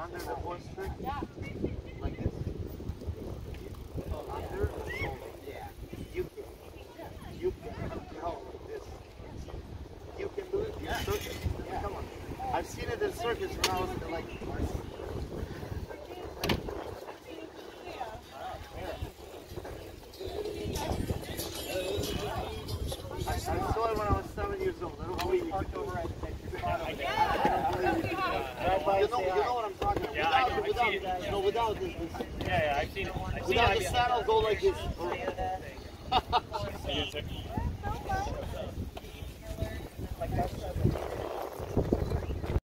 under the horse trick? Yeah. Like this? Under? Yeah. You can. You can. No, this. You can do it? Yeah. Circus. Yeah. Come on. I've seen it in circus when I was like. I, I saw it when I was seven years old. I don't believe you could do it. You know, you know what I'm talking about. Yeah, without, without, seen it. no, without this, this Yeah, yeah, I've seen it. I've without the saddle go like this. I've seen it.